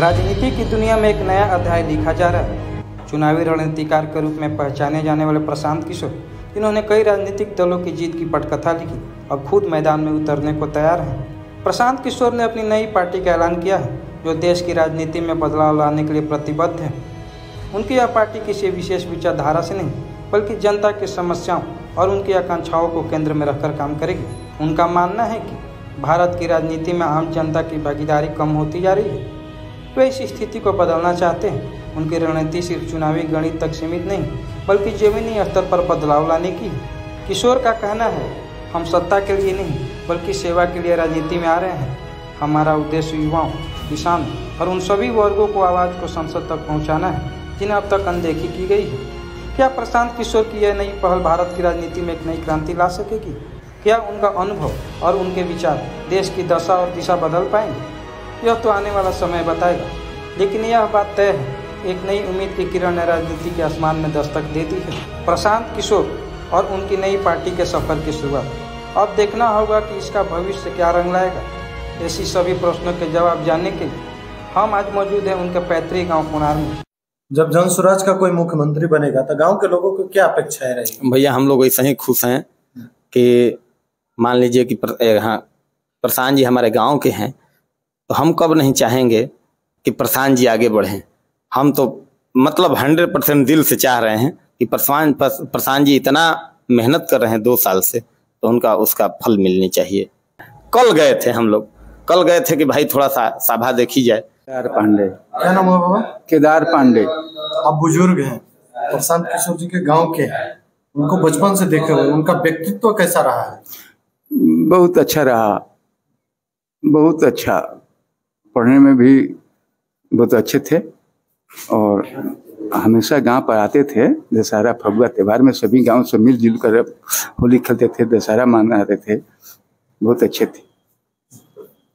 राजनीति की दुनिया में एक नया अध्याय लिखा जा रहा है। चुनावी रणनीतिकार के रूप में पहचाने जाने वाले प्रशांत किशोर, इन्होंने कई राजनीतिक दलों की जीत की पटकथा लिखी और खुद मैदान में उतरने को तैयार हैं। प्रशांत किशोर ने अपनी नई पार्टी का ऐलान किया है, जो देश की राजनीति में बदलाव लाने के लिए प्रतिबद्ध है। उनकी यह पार्टी किसी विशेष विचारधारा से नहीं, बल्कि जनता की समस्याओं और उनकी आकांक्षाओं को केंद्र में रखकर काम करेगी। उनका मानना है कि भारत की राजनीति में आम जनता की भागीदारी कम होती जा रही है। वे इस स्थिति को बदलना चाहते हैं। उनकी रणनीति सिर्फ़ चुनावी गणित तक सीमित नहीं, बल्कि जमीनी स्तर पर बदलाव लाने की। किशोर का कहना है, हम सत्ता के लिए नहीं, बल्कि सेवा के लिए राजनीति में आ रहे हैं। हमारा उद्देश्य युवाओं, किसान और उन सभी वर्गों को आवाज़ को संसद तक पहुंचाना है, जिन्हें अब तक अनदेखी की गई है। क्या प्रशांत किशोर की यह नई पहल भारत की राजनीति में एक नई क्रांति ला सकेगी? क्या उनका अनुभव और उनके विचार देश की दशा और दिशा बदल पाएँगे? यह तो आने वाला समय बताएगा। लेकिन यह बात तय है एक नई उम्मीद की किरण ने राजनीति के आसमान में दस्तक दे दी है। प्रशांत किशोर और उनकी नई पार्टी के सफ़र की शुरुआत। अब देखना होगा कि इसका भविष्य क्या रंग लाएगा। ऐसी सभी प्रश्नों के जवाब जानने के लिए हम आज मौजूद हैं उनके पैतृक गाँव कुनार में। जब जन स्वराज का कोई मुख्यमंत्री बनेगा तो गाँव के लोगों को क्या अपेक्षाएँ रहेगी भैया हम लोग ऐसे ही खुश हैं कि मान लीजिए कि प्र, यहाँ प्रशांत जी हमारे गाँव के हैं। तो हम कब नहीं चाहेंगे कि प्रशांत जी आगे बढ़ें? हम तो मतलब हंड्रेड परसेंट दिल से चाह रहे हैं कि प्रशांत प्रशांत जी इतना मेहनत कर रहे हैं दो साल से तो उनका उसका फल मिलनी चाहिए। कल गए थे हम लोग। कल गए थे कि भाई थोड़ा सा सभा देखी जाए। केदार पांडे। क्या नाम हुआ बाबा? केदार पांडे। आप बुज़ुर्ग हैं। प्रशांत किशोर जी के गाँव के हैं। उनको बचपन से देखे हुए उनका व्यक्तित्व कैसा रहा है? बहुत अच्छा रहा। बहुत अच्छा। पढ़ने में भी बहुत अच्छे थे और हमेशा गाँव पर आते थे। दशहरा फगुआ त्यौहार में सभी गाँव से मिलजुल कर होली खेलते थे दशहरा मनाते थे। बहुत अच्छे थे।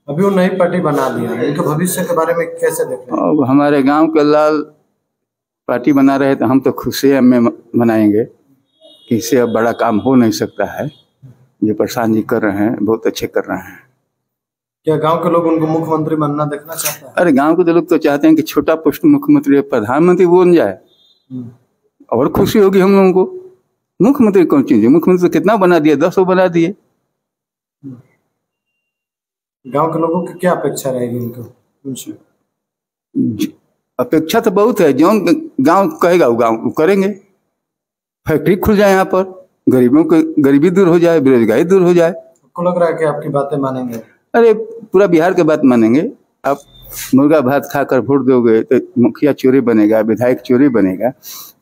अभी वो नई पार्टी बना लिया है। उनके भविष्य के बारे में कैसे देख रहे हैं? अब हमारे गाँव के लाल पार्टी बना रहे तो हम तो खुशी में मनाएँगे। कि इससे अब बड़ा काम हो नहीं सकता है। जो प्रशांत जी कर रहे हैं बहुत अच्छे कर रहे हैं। क्या गाँव के लोग उनको मुख्यमंत्री बनना देखना चाहते हैं? अरे गाँव के लोग तो चाहते हैं कि छोटा पोस्ट मुख्यमंत्री प्रधानमंत्री बन जाए। और खुशी होगी हम लोगों को। मुख्यमंत्री कौन चीज़ मुख्यमंत्री तो कितना बना दिए दस बना दिए। गाँव के लोगों की क्या अपेक्षा रहेगी उनको? अपेक्षा तो बहुत है। जो गाँव कहेगा वो गाँव करेंगे। फैक्ट्री खुल जाए यहाँ पर। गरीबों की गरीबी दूर हो जाए बेरोजगारी दूर हो जाए। आपको लग रहा है कि आपकी बातें मानेंगे? अरे पूरा बिहार के बात मानेंगे। आप मुर्गा भात खाकर वोट दोगे तो मुखिया चोरी बनेगा विधायक चोरी बनेगा।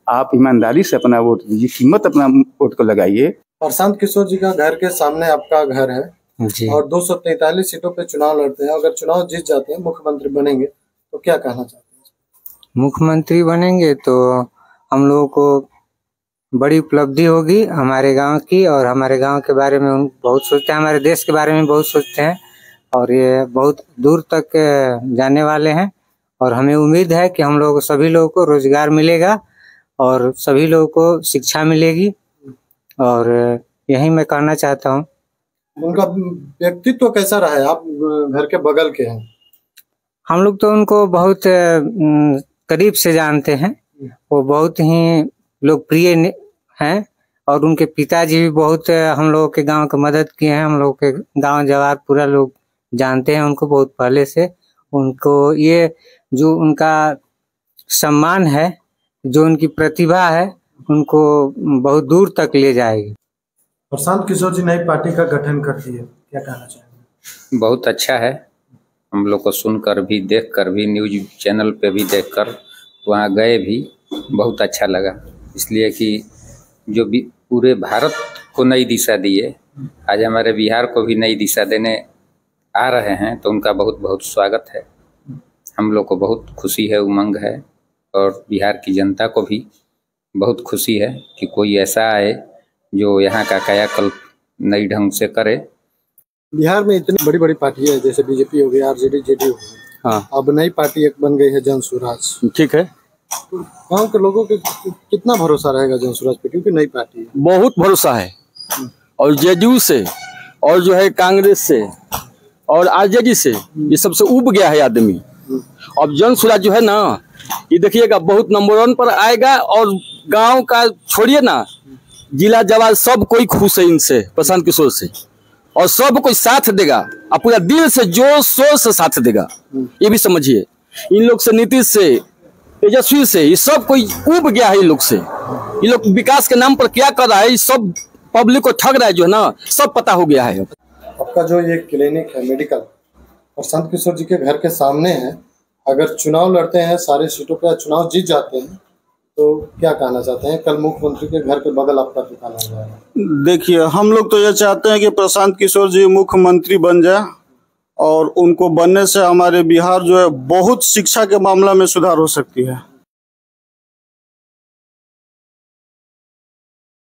आप ईमानदारी से अपना वोट दीजिए कीमत अपना वोट को लगाइए। प्रशांत किशोर जी का घर के सामने आपका घर है जी। और दो सौ तैतालीस सीटों पे चुनाव लड़ते हैं। अगर चुनाव जीत जाते हैं मुख्यमंत्री बनेंगे तो क्या कहना चाहते हैं? मुख्यमंत्री बनेंगे तो हम लोगों को बड़ी उपलब्धि होगी हमारे गाँव की और हमारे गाँव के बारे में उन बहुत सोचते हैं हमारे देश के बारे में बहुत सोचते हैं। और ये बहुत दूर तक जाने वाले हैं। और हमें उम्मीद है कि हम लोग सभी लोगों को रोज़गार मिलेगा और सभी लोगों को शिक्षा मिलेगी। और यही मैं कहना चाहता हूँ। उनका व्यक्तित्व कैसा रहा है? आप घर के बगल के हैं। हम लोग तो उनको बहुत करीब से जानते हैं। वो बहुत ही लोकप्रिय हैं। और उनके पिताजी भी बहुत हम लोगों के गाँव की मदद किए हैं। हम लोग के गाँव जवार पूरा लोग जानते हैं उनको बहुत पहले से। उनको ये जो उनका सम्मान है जो उनकी प्रतिभा है उनको बहुत दूर तक ले जाएगी। प्रशांत किशोर जी नई पार्टी का गठन करती है क्या कहना चाहेंगे? बहुत अच्छा है। हम लोग को सुनकर भी देखकर भी न्यूज़ चैनल पे भी देखकर वहाँ गए भी बहुत अच्छा लगा। इसलिए कि जो भी पूरे भारत को नई दिशा दिए आज हमारे बिहार को भी नई दिशा देने आ रहे हैं तो उनका बहुत बहुत स्वागत है। हम लोग को बहुत खुशी है उमंग है और बिहार की जनता को भी बहुत खुशी है कि कोई ऐसा आए जो यहाँ का कायाकल्प नई ढंग से करे। बिहार में इतनी बड़ी बड़ी पार्टी है जैसे बीजेपी हो गई आरजेडी जेडीयू हो गई हाँ। अब नई पार्टी एक बन गई है जन स्वराज ठीक है। गाँव के लोगों के कितना भरोसा रहेगा जन स्वराज पे क्योंकि नई पार्टी है। बहुत भरोसा है। और जेडीयू से और जो है कांग्रेस से और आरजेडी से ये सबसे उब गया है आदमी। अब जन सुराज जो है ना, ये देखिएगा, बहुत नंबर वन पर आएगा और गाँव का छोड़िए ना, जिला जवाब सब कोई खुश है इनसे, प्रशांत किशोर से। और सब कोई साथ देगा, और पूरा दिल से जोश शोर से साथ देगा। ये भी समझिए। इन लोग से, नीतीश से, तेजस्वी से, ये सब कोई उब गया है इन लोग से। ये लोग विकास के नाम पर क्या कर रहा है, ये सब पब्लिक को ठग रहा है जो है ना, सब पता हो गया है। आपका जो ये क्लिनिक है, मेडिकल प्रशांत किशोर जी के घर के सामने है, अगर चुनाव लड़ते हैं, सारे सीटों पर चुनाव जीत जाते हैं तो क्या कहना चाहते हैं? कल मुख्यमंत्री के घर के बगल आपका दुकान आ जाएगा देखिए, हम लोग तो ये चाहते हैं कि प्रशांत किशोर जी मुख्यमंत्री बन जाए, और उनको बनने से हमारे बिहार जो है, बहुत शिक्षा के मामला में सुधार हो सकती है।